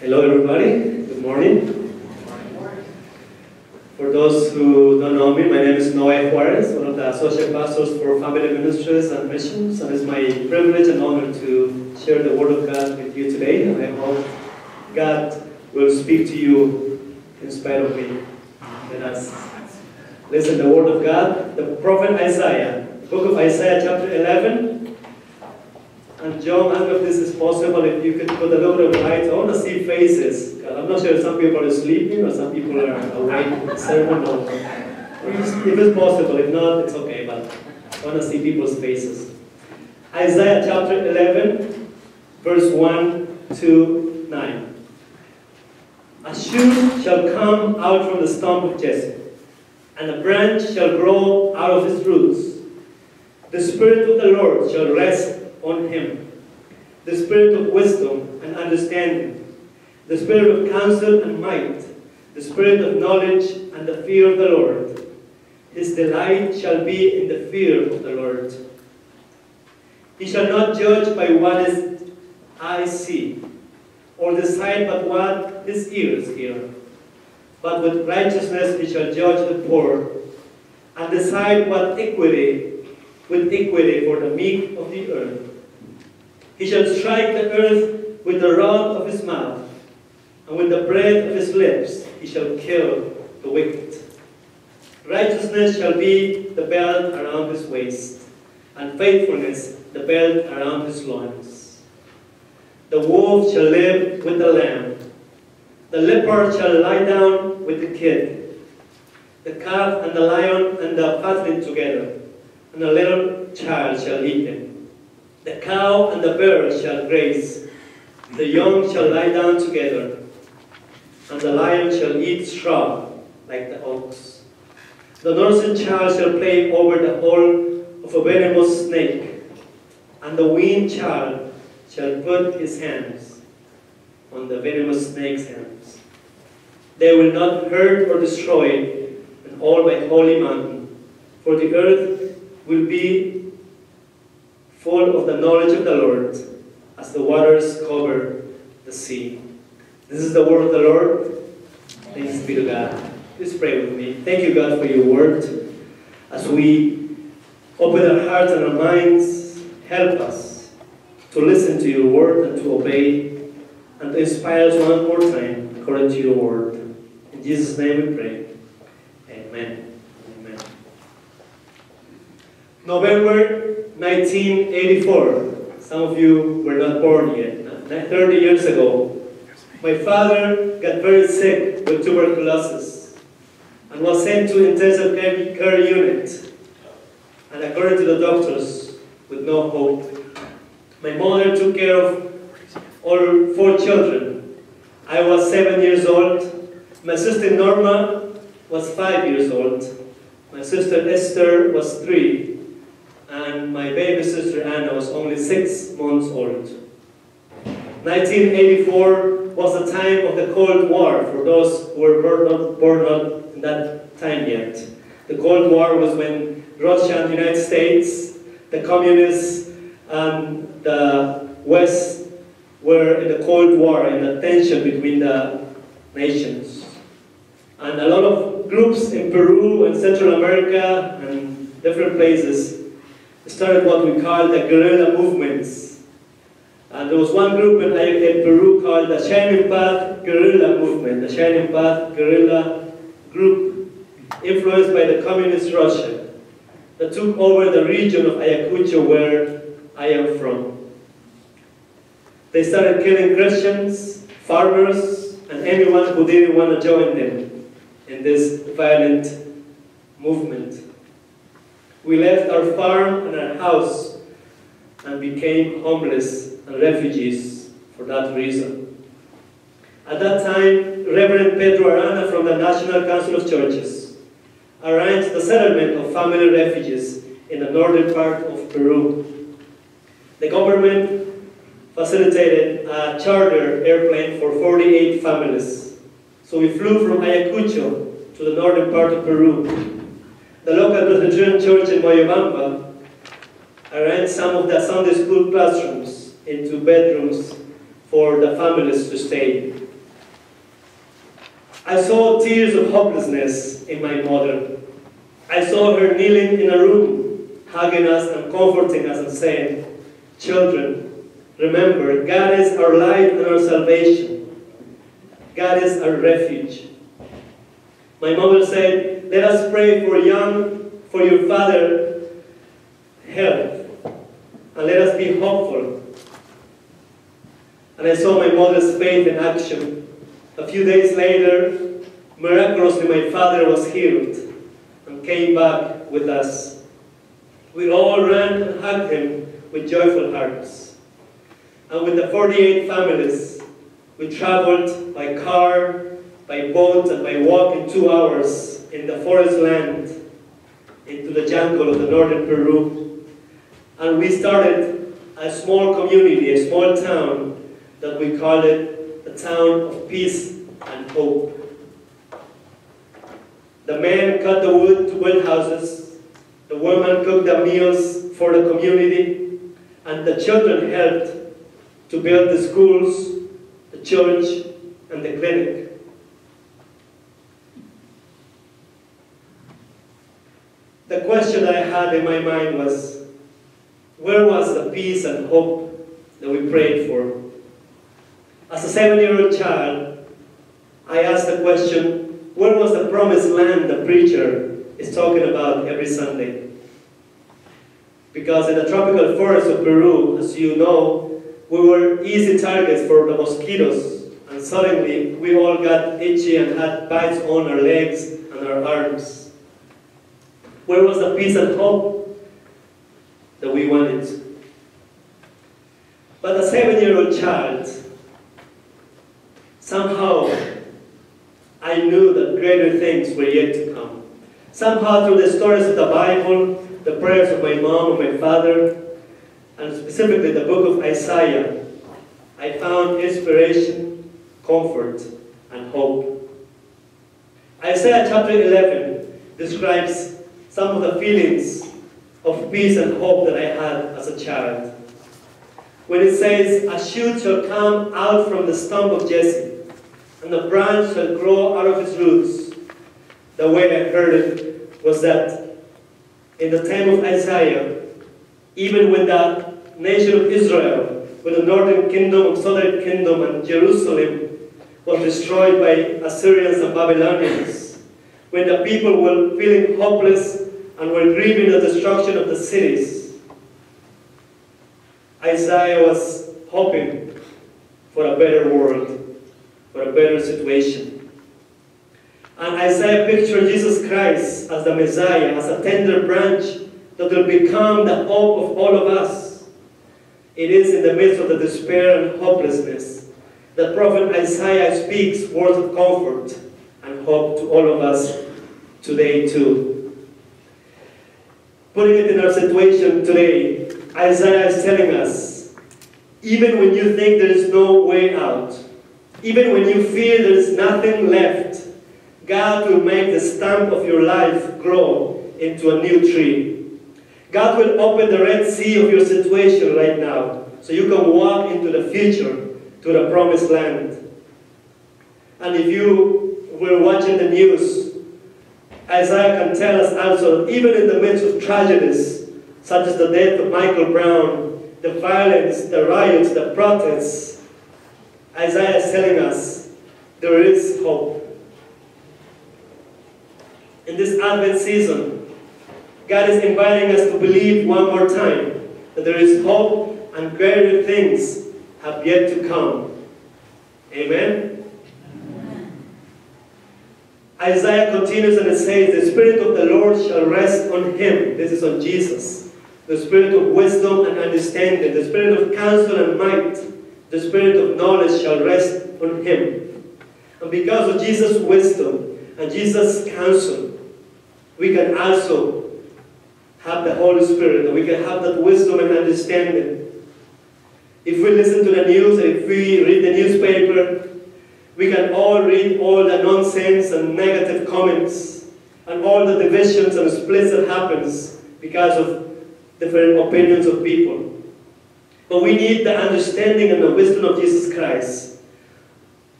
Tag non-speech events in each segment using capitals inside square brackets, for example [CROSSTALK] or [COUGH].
Hello, everybody. Good morning. For those who don't know me, my name is Noé Juarez, one of the associate pastors for Family Ministries and Missions, and it's my privilege and honor to share the Word of God with you today. And I hope God will speak to you in spite of me. Let us listen to the Word of God. The prophet Isaiah, book of Isaiah, chapter 11. And John, know if this is possible, if you could put a little bit of light. I want to see faces. I'm not sure if some people are sleeping or some people are awake if it's possible, if not, it's okay, but I want to see people's faces. Isaiah chapter 11, verse 1 to 9. A shoot shall come out from the stump of Jesse, and a branch shall grow out of his roots. The Spirit of the Lord shall rest on him, the Spirit of wisdom and understanding, the Spirit of counsel and might, the Spirit of knowledge and the fear of the Lord. His delight shall be in the fear of the Lord. He shall not judge by what his eyes see, or decide by what his ears hear. But with righteousness he shall judge the poor, and decide what equity, with equity for the meek of the earth. He shall strike the earth with the rod of his mouth, and with the breath of his lips he shall kill the wicked. Righteousness shall be the belt around his waist, and faithfulness the belt around his loins. The wolf shall live with the lamb. The leopard shall lie down with the kid. The calf and the lion and the fatling together, and a little child shall eat them. The cow and the bear shall graze. The young shall lie down together, and the lion shall eat straw like the ox. The nursing child shall play over the hole of a venomous snake, and the weaned child shall put his hands on the venomous snake's hands. They will not hurt or destroy and all my holy mountain, for the earth will be full of the knowledge of the Lord as the waters cover the sea. This is the word of the Lord. Thanks be to God. Please pray with me. Thank you, God, for your word. As we open our hearts and our minds, help us to listen to your word and to obey and to inspire us one more time according to your word. In Jesus' name we pray. Amen. Amen. November 1984. Some of you were not born yet. 30 years ago, my father got very sick with tuberculosis and was sent to intensive care, unit. And according to the doctors, with no hope, my mother took care of all four children. I was seven years old. My sister Norma was five years old. My sister Esther was three. And my baby sister Anna was only six months old. 1984 was the time of the Cold War for those who were born not, born in that time yet. The Cold War was when Russia and the United States, the communists, and the West were in the Cold War and the tension between the nations. And a lot of groups in Peru and Central America and different places started what we call the guerrilla movements. And there was one group in, Peru called the Shining Path Guerrilla Movement, the Shining Path Guerrilla Group, influenced by the communist Russia, that took over the region of Ayacucho where I am from. They started killing Christians, farmers, and anyone who didn't want to join them in this violent movement. We left our farm and our house and became homeless and refugees for that reason. At that time, Reverend Pedro Arana from the National Council of Churches arranged the settlement of family refugees in the northern part of Peru. The government facilitated a charter airplane for 48 families. So we flew from Ayacucho to the northern part of Peru. The local Presbyterian church in Moyobamba arranged some of the Sunday school classrooms into bedrooms for the families to stay. I saw tears of hopelessness in my mother. I saw her kneeling in a room, hugging us and comforting us and saying, Children, remember, God is our life and our salvation. God is our refuge. My mother said, Let us pray for young, for your father health, and let us be hopeful. And I saw my mother's faith in action. A few days later, miraculously, my father was healed and came back with us. We all ran and hugged him with joyful hearts. And with the 48 families, we traveled by car, by boat, and by walk in two hours in the forest land into the jungle of the northern Peru. And we started a small community, a small town, that we called it the town of peace and hope. The men cut the wood to build houses, the women cooked the meals for the community, and the children helped to build the schools, the church, and the clinic. The question I had in my mind was, where was the peace and hope that we prayed for? As a seven-year-old child, I asked the question, where was the promised land the preacher is talking about every Sunday? Because in the tropical forest of Peru, as you know, we were easy targets for the mosquitoes, and suddenly we all got itchy and had bites on our legs and our arms. Where was the peace and hope that we wanted? But a seven-year-old child, somehow I knew that greater things were yet to come. Somehow through the stories of the Bible, the prayers of my mom and my father, and specifically the book of Isaiah, I found inspiration, comfort, and hope. Isaiah chapter 11 describes some of the feelings of peace and hope that I had as a child. When it says, A shoot shall come out from the stump of Jesse, and the branch shall grow out of its roots. The way I heard it was that in the time of Isaiah, even when the nation of Israel, with the northern kingdom, southern kingdom, and Jerusalem was destroyed by Assyrians and Babylonians, when the people were feeling hopeless and were grieving the destruction of the cities, Isaiah was hoping for a better world, for a better situation. And Isaiah pictured Jesus Christ as the Messiah, as a tender branch that will become the hope of all of us. It is in the midst of the despair and hopelessness that prophet Isaiah speaks words of comfort and hope to all of us today too. Putting it in our situation today, Isaiah is telling us, even when you think there is no way out, even when you feel there is nothing left, God will make the stump of your life grow into a new tree. God will open the Red Sea of your situation right now so you can walk into the future to the promised land. And if you were watching the news, Isaiah can tell us also, even in the midst of tragedies, such as the death of Michael Brown, the violence, the riots, the protests, Isaiah is telling us there is hope. In this Advent season, God is inviting us to believe one more time that there is hope and greater things have yet to come. Amen? Isaiah continues and it says, The Spirit of the Lord shall rest on him. This is on Jesus. The Spirit of wisdom and understanding, the Spirit of counsel and might, the Spirit of knowledge shall rest on him. And because of Jesus' wisdom and Jesus' counsel, we can also have the Holy Spirit, and we can have that wisdom and understanding. If we listen to the news, if we read the newspaper, we can all read all the nonsense and negative comments and all the divisions and splits that happens because of different opinions of people. But we need the understanding and the wisdom of Jesus Christ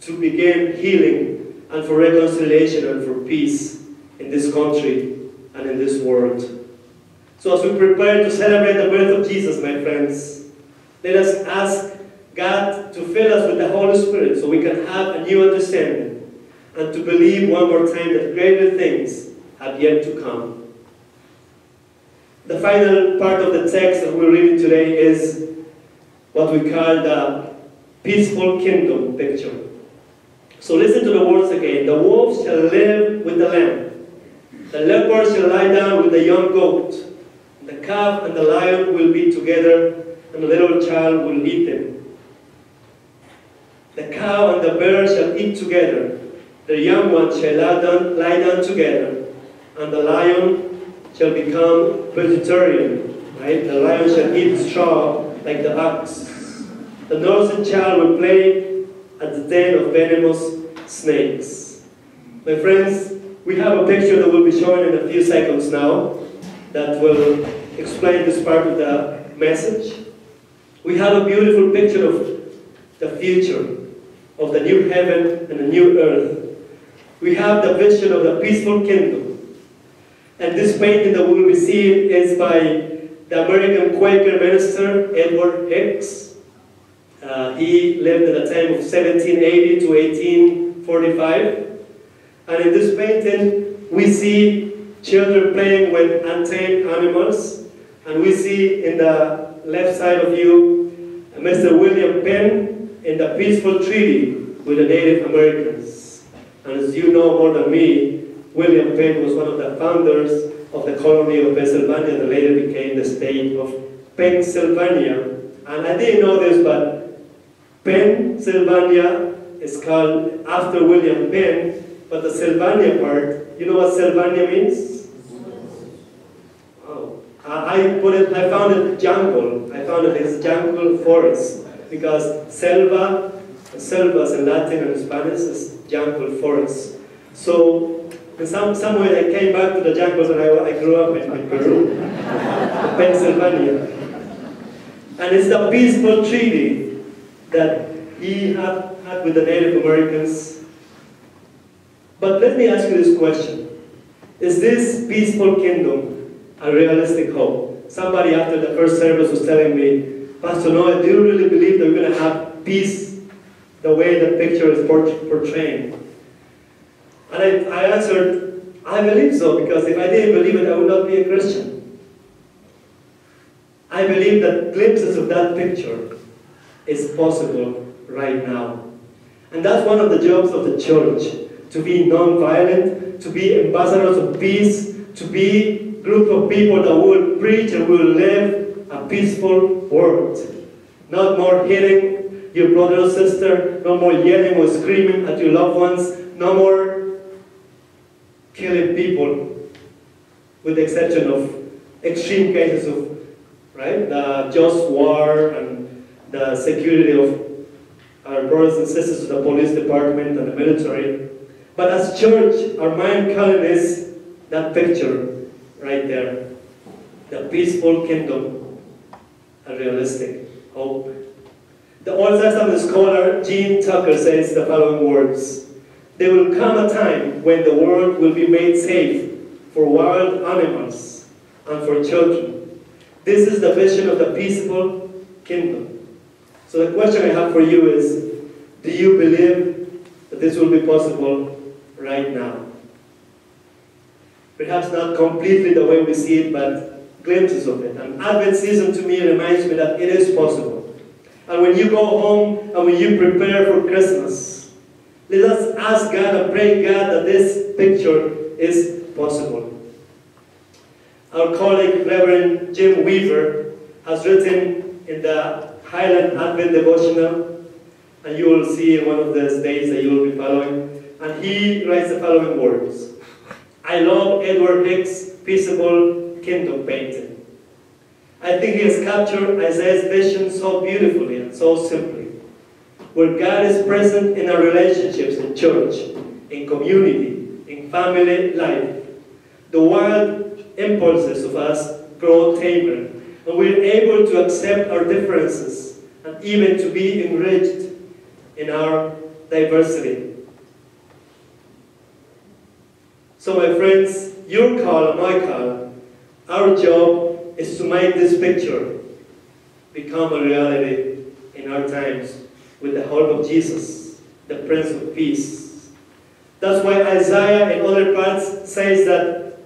to begin healing and for reconciliation and for peace in this country and in this world. So as we prepare to celebrate the birth of Jesus, my friends, let us ask God to fill us with the Holy Spirit so we can have a new understanding and to believe one more time that greater things have yet to come. The final part of the text that we're reading today is what we call the peaceful kingdom picture. So listen to the words again. The wolf shall live with the lamb. The leopard shall lie down with the young goat. The calf and the lion will be together, and the little child will eat them. The cow and the bear shall eat together. The young ones shall lie down, lie down together, and the lion shall become vegetarian. Right? The lion shall eat straw like the ox. The nursing child will play at the den of venomous snakes. My friends, we have a picture that will be shown in a few seconds now that will explain this part of the message. We have a beautiful picture of the future, of the new heaven and the new earth. We have the vision of the peaceful kingdom. And this painting that we will be seeing is by the American Quaker minister Edward Hicks. Uh, he lived at the time of 1780 to 1845. And in this painting, we see children playing with untamed animals. And we see in the left side of you Mr. William Penn in the peaceful treaty with the Native Americans. And as you know more than me, William Penn was one of the founders of the colony of Pennsylvania that later became the state of Pennsylvania. And I didn't know this, but Pennsylvania is called after William Penn, but the Sylvania part, you know what Sylvania means? Oh, I put it, I found it jungle. I found it as jungle forest because selva, selvas in Latin and Spanish is jungle forest. So in some, some way I came back to the jungles and I, I grew up in, in Peru, [LAUGHS] Pennsylvania. And it's the peaceful treaty that he had, had with the Native Americans. But let me ask you this question. Is this peaceful kingdom a realistic hope? Somebody after the first service was telling me, Pastor Noah, do you really believe that we're going to have peace the way the picture is portraying? And I, I answered, I believe so, because if I didn't believe it, I would not be a Christian. I believe that glimpses of that picture is possible right now. And that's one of the jobs of the church, to be non-violent, to be ambassadors of peace, to be a group of people that will preach and will live a peaceful world. Not more hitting your brother or sister, no more yelling or screaming at your loved ones, no more killing people, with the exception of extreme cases of right, the just war and the security of our brothers and sisters of the police department and the military. But as church, our mind calling is that picture right there. The peaceful kingdom, a realistic hope. The Old Testament scholar Gene Tucker says the following words. There will come a time when the world will be made safe for wild animals and for children. This is the vision of the peaceful kingdom. So the question I have for you is, do you believe that this will be possible right now? Perhaps not completely the way we see it, but glimpses of it. And Advent season to me reminds me that it is possible. And when you go home and when you prepare for Christmas, let us ask God and pray God that this picture is possible. Our colleague, Reverend Jim Weaver, has written in the Highland Advent Devotional, and you will see one of the days that you will be following, and he writes the following words. I love Edward Hicks' peaceable kingdom painting. I think he has captured Isaiah's vision so beautifully and so simply. Where God is present in our relationships in church, in community, in family life, the wild impulses of us grow tamer, and we're able to accept our differences and even to be enriched in our diversity. So my friends, your call and my call, our job is to make this picture become a reality in our times with the help of Jesus, the Prince of Peace. That's why Isaiah in other parts says that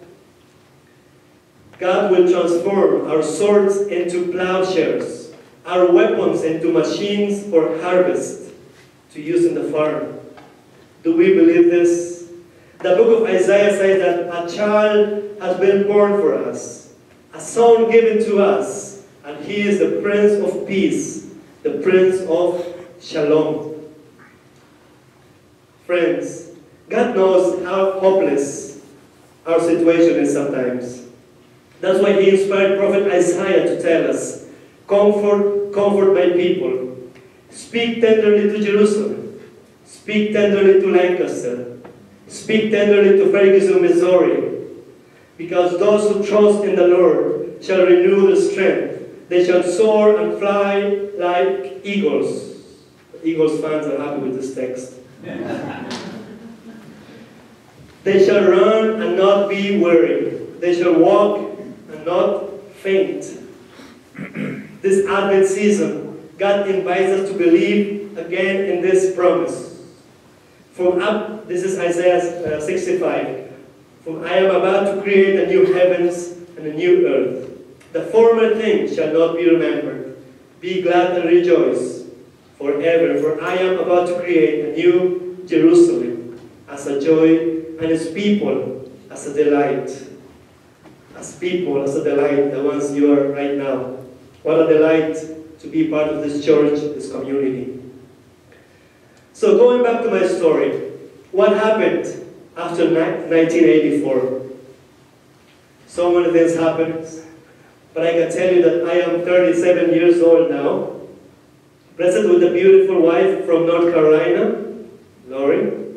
God will transform our swords into plowshares, our weapons into machines for harvest to use in the farm. Do we believe this? The book of Isaiah says that a child has been born for us, a son given to us, and he is the Prince of Peace, the Prince of Shalom. Friends, God knows how hopeless our situation is sometimes. That's why he inspired Prophet Isaiah to tell us, Comfort, comfort my people. Speak tenderly to Jerusalem. Speak tenderly to Lancaster. Speak tenderly to Ferguson, Missouri. Because those who trust in the Lord shall renew their strength. They shall soar and fly like eagles. Eagles fans are happy with this text. [LAUGHS] they shall run and not be weary. They shall walk and not faint. [CLEARS THROAT] this Advent season, God invites us to believe again in this promise. From up, this is Isaiah uh, 65. For I am about to create a new heavens and a new earth. The former things shall not be remembered. Be glad and rejoice forever, for I am about to create a new Jerusalem as a joy and its people as a delight. As people, as a delight, the ones you are right now. What a delight to be part of this church, this community. So going back to my story, what happened after 1984? So many things happened, but I can tell you that I am 37 years old now, blessed with a beautiful wife from North Carolina, Lori,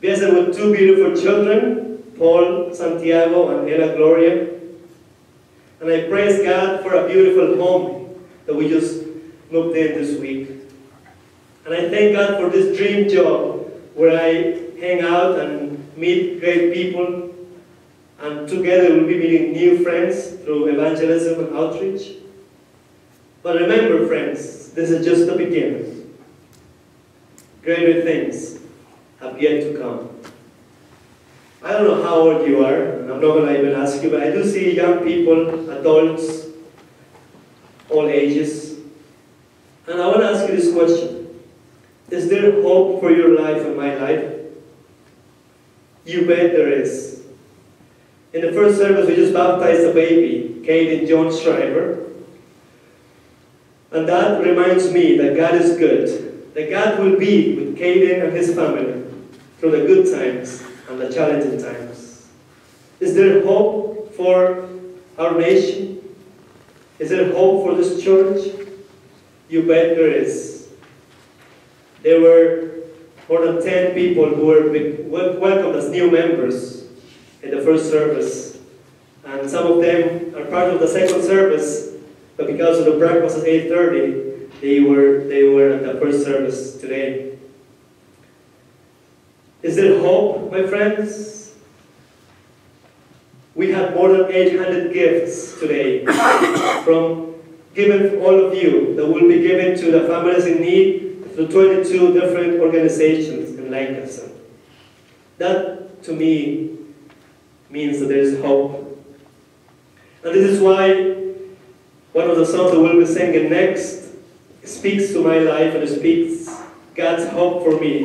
blessed with two beautiful children, Paul Santiago and Ella Gloria, and I praise God for a beautiful home that we just moved in this week. And I thank God for this dream job where I hang out and meet great people and together we'll be meeting new friends through evangelism and outreach. But remember, friends, this is just the beginning. Greater things have yet to come. I don't know how old you are, I'm not going to even ask you, but I do see young people, adults, all ages. And I want to ask you this question. Is there hope for your life and my life? You bet there is. In the first service, we just baptized a baby, Caden John Schreiber. And that reminds me that God is good. That God will be with Caden and his family through the good times and the challenging times. Is there hope for our nation? Is there hope for this church? You bet there is. There were more than 10 people who were welcomed as new members in the first service. And some of them are part of the second service, but because of the breakfast at 8.30, they were, they were at the first service today. Is there hope, my friends? We have more than 800 gifts today [COUGHS] from given all of you that will be given to the families in need through 22 different organizations in Lancaster. That, to me, means that there is hope. And this is why one of the songs that we'll be singing next speaks to my life and speaks God's hope for me.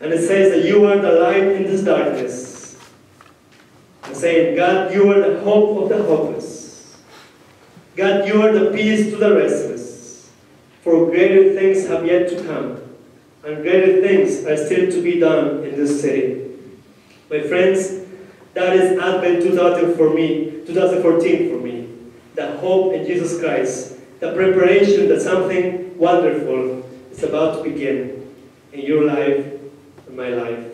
And it says that you are the light in this darkness. And saying, God, you are the hope of the hopeless. God, you are the peace to the restless. For greater things have yet to come, and greater things are still to be done in this city. My friends, that is Advent 2000 for me, 2014 for me. The hope in Jesus Christ, the preparation that something wonderful is about to begin in your life and my life.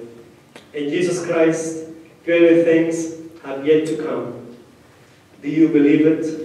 In Jesus Christ, greater things have yet to come. Do you believe it?